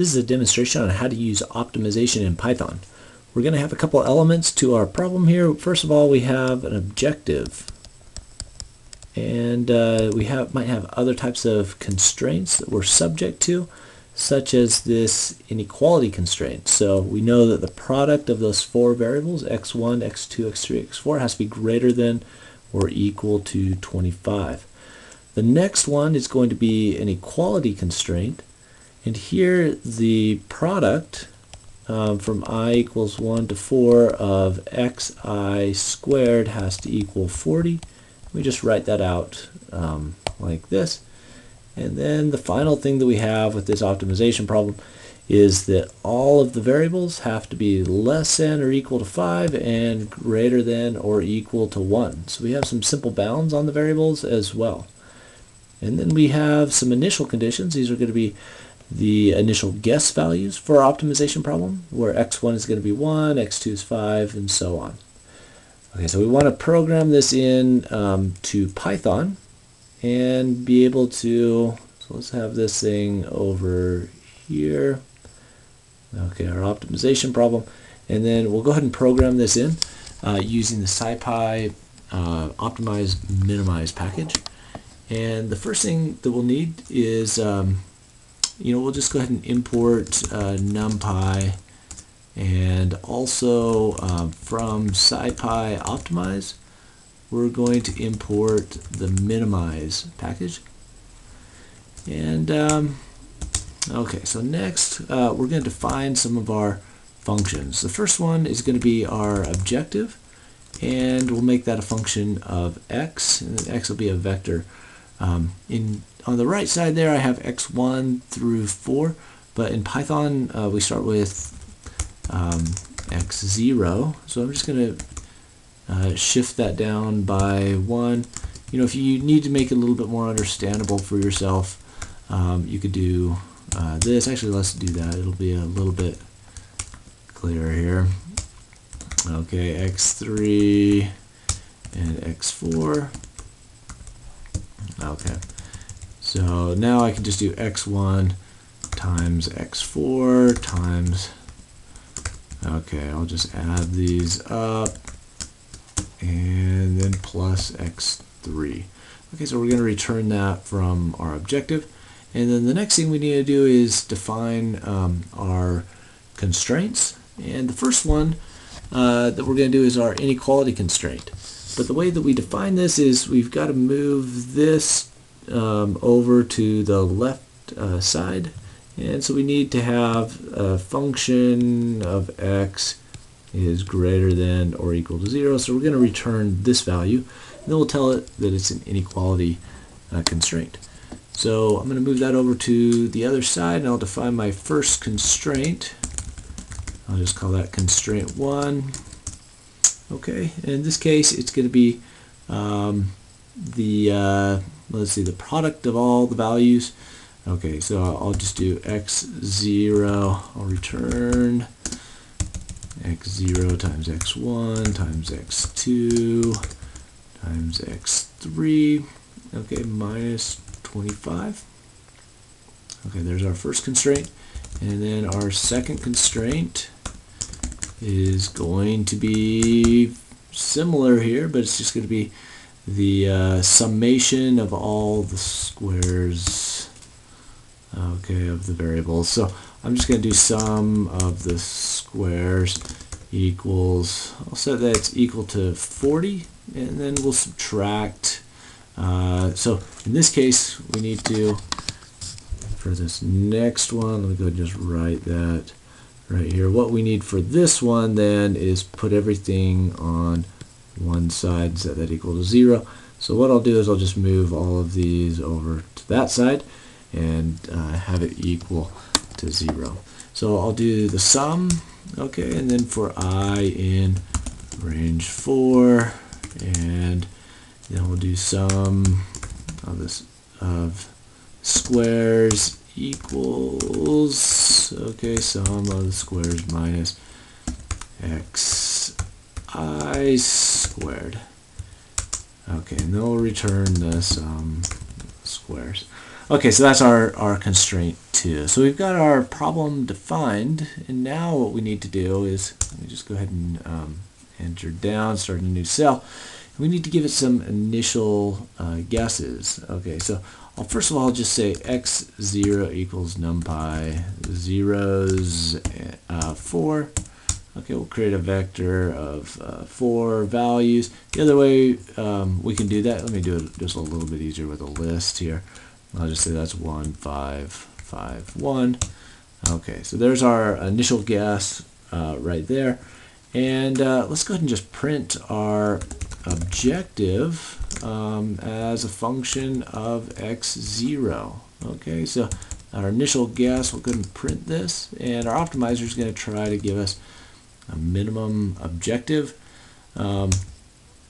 This is a demonstration on how to use optimization in Python. We're going to have a couple elements to our problem here. First of all, we have an objective. And uh, we have might have other types of constraints that we're subject to, such as this inequality constraint. So we know that the product of those four variables, x1, x2, x3, x4, has to be greater than or equal to 25. The next one is going to be an equality constraint. And here the product um, from i equals 1 to 4 of xi squared has to equal 40. We just write that out um, like this. And then the final thing that we have with this optimization problem is that all of the variables have to be less than or equal to 5 and greater than or equal to 1. So we have some simple bounds on the variables as well. And then we have some initial conditions. These are going to be the initial guess values for our optimization problem, where x1 is going to be 1, x2 is 5, and so on. Okay, so we want to program this in um, to Python and be able to, so let's have this thing over here. Okay, our optimization problem. And then we'll go ahead and program this in uh, using the SciPy uh, optimize minimize package. And the first thing that we'll need is um, you know, we'll just go ahead and import uh, NumPy and also um, from SciPy Optimize we're going to import the minimize package. And um, okay so next uh, we're going to define some of our functions. The first one is going to be our objective and we'll make that a function of x and x will be a vector um, in on the right side there I have x1 through 4 but in Python uh, we start with um, x0 so I'm just going to uh, shift that down by 1 you know if you need to make it a little bit more understandable for yourself um, you could do uh, this. Actually let's do that. It'll be a little bit clearer here. Okay x3 and x4 okay so now I can just do x1 times x4 times, okay, I'll just add these up, and then plus x3. Okay, so we're going to return that from our objective. And then the next thing we need to do is define um, our constraints. And the first one uh, that we're going to do is our inequality constraint. But the way that we define this is we've got to move this um, over to the left uh, side and so we need to have a function of x is greater than or equal to 0 so we're going to return this value and then we'll tell it that it's an inequality uh, constraint. So I'm going to move that over to the other side and I'll define my first constraint. I'll just call that constraint 1. Okay, in this case it's going to be um, the uh, let's see the product of all the values. Okay so I'll just do x0 I'll return x0 times x1 times x2 times x3 okay minus 25 okay there's our first constraint and then our second constraint is going to be similar here but it's just going to be the uh, summation of all the squares okay of the variables. So I'm just going to do sum of the squares equals I'll set that it's equal to 40 and then we'll subtract uh, so in this case we need to for this next one let me go and just write that right here what we need for this one then is put everything on one side, set that equal to 0. So what I'll do is I'll just move all of these over to that side and uh, have it equal to 0. So I'll do the sum, okay, and then for i in range 4, and then we'll do sum of this of squares equals, okay, sum of the squares minus x i squared. Okay, and then we'll return this um, squares. Okay, so that's our, our constraint two. So we've got our problem defined, and now what we need to do is, let me just go ahead and um, enter down, start a new cell. We need to give it some initial uh, guesses. Okay, so I'll first of all just say x0 equals numpy zeros uh, 4. Okay, we'll create a vector of uh, four values. The other way um, we can do that, let me do it just a little bit easier with a list here. I'll just say that's 1, 5, 5, 1. Okay, so there's our initial guess uh, right there. And uh, let's go ahead and just print our objective um, as a function of x0. Okay, so our initial guess, we'll go ahead and print this, and our optimizer is going to try to give us a minimum objective. Um,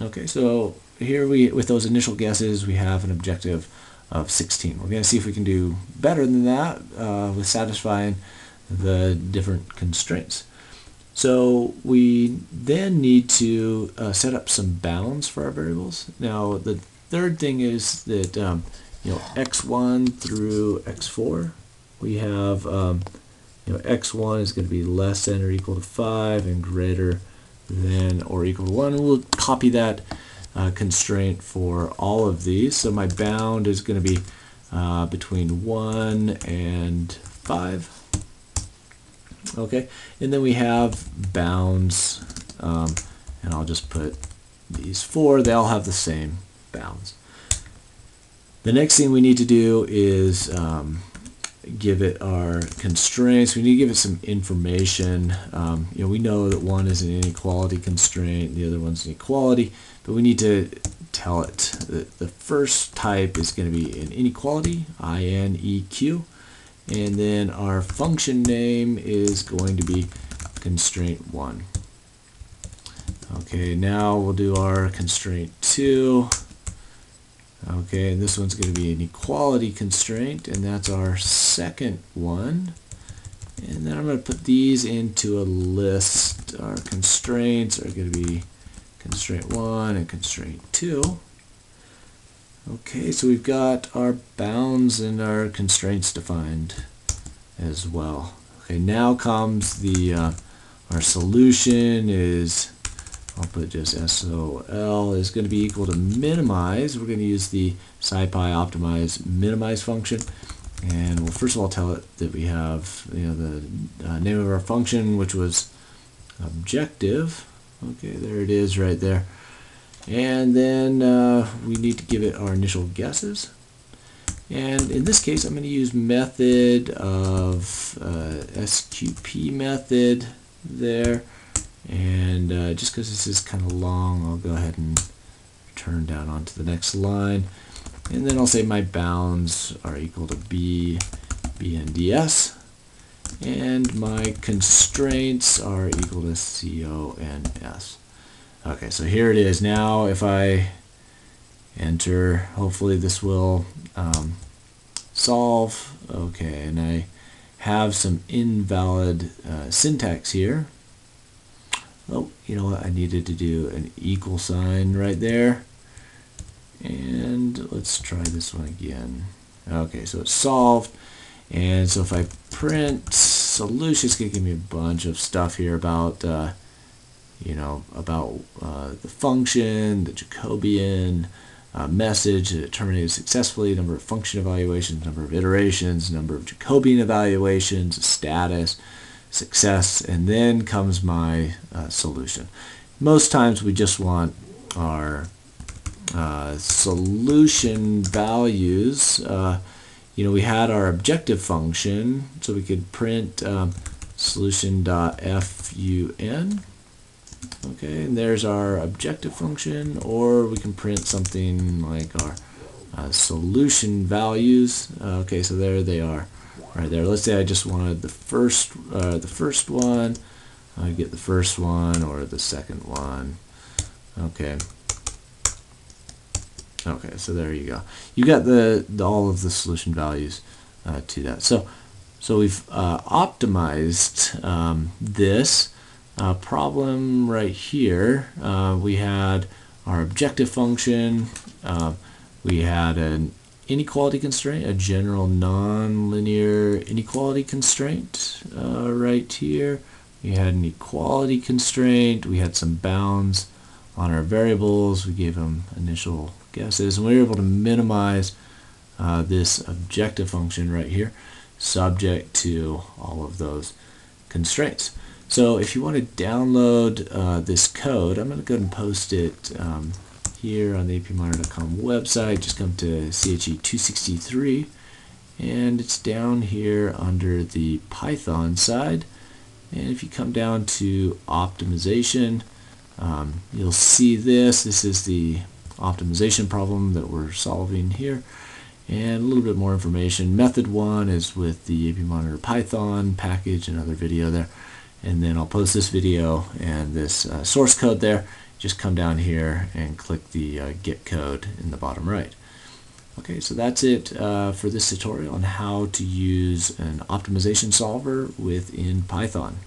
okay, so here we, with those initial guesses, we have an objective of 16. We're going to see if we can do better than that uh, with satisfying the different constraints. So we then need to uh, set up some bounds for our variables. Now the third thing is that um, you know x1 through x4 we have um, you know x1 is going to be less than or equal to 5 and greater than or equal to 1. We'll copy that uh, constraint for all of these. So my bound is going to be uh, between 1 and 5. Okay, and then we have bounds, um, and I'll just put these four. They all have the same bounds. The next thing we need to do is um, give it our constraints. We need to give it some information. Um, you know, we know that one is an inequality constraint, the other one's an equality, but we need to tell it that the first type is going to be an inequality, I-N-E-Q, and then our function name is going to be constraint 1. Okay, now we'll do our constraint 2. Okay, and this one's going to be an equality constraint, and that's our second one. And then I'm going to put these into a list. Our constraints are going to be constraint 1 and constraint 2. Okay, so we've got our bounds and our constraints defined as well. Okay, now comes the uh, our solution is I'll put just SOL is going to be equal to minimize. We're going to use the SciPy optimize minimize function. And we'll first of all tell it that we have you know the uh, name of our function, which was objective. Okay, there it is right there. And then uh, we need to give it our initial guesses. And in this case, I'm going to use method of uh, SQP method there. And uh, just because this is kind of long, I'll go ahead and turn down onto the next line. And then I'll say my bounds are equal to B, B and DS. And my constraints are equal to CO and S. Okay, so here it is. Now if I enter, hopefully this will um, solve. Okay, and I have some invalid uh, syntax here. Oh, you know what? I needed to do an equal sign right there. And let's try this one again. Okay, so it's solved. And so if I print solution, it's going to give me a bunch of stuff here about, uh, you know, about uh, the function, the Jacobian, uh, message that it terminated successfully, number of function evaluations, number of iterations, number of Jacobian evaluations, status, success, and then comes my uh, solution. Most times we just want our uh, solution values. Uh, you know, we had our objective function, so we could print um, solution.fun. Okay, and there's our objective function, or we can print something like our uh, solution values. Uh, okay, so there they are right there. Let's say I just wanted the first, uh, the first one. I get the first one or the second one. Okay. Okay, so there you go. You got the, the all of the solution values uh, to that. So, so we've uh, optimized um, this uh, problem right here. Uh, we had our objective function. Uh, we had an inequality constraint, a general nonlinear inequality constraint uh, right here. We had an equality constraint, we had some bounds on our variables, we gave them initial guesses, and we were able to minimize uh, this objective function right here subject to all of those constraints. So if you want to download uh, this code, I'm going to go ahead and post it um, here on the apmonitor.com website. Just come to CHE 263 and it's down here under the Python side. And if you come down to optimization, um, you'll see this. This is the optimization problem that we're solving here. And a little bit more information. Method 1 is with the AP Monitor Python package, another video there. And then I'll post this video and this uh, source code there just come down here and click the uh, Get code in the bottom right. Okay, so that's it uh, for this tutorial on how to use an optimization solver within Python.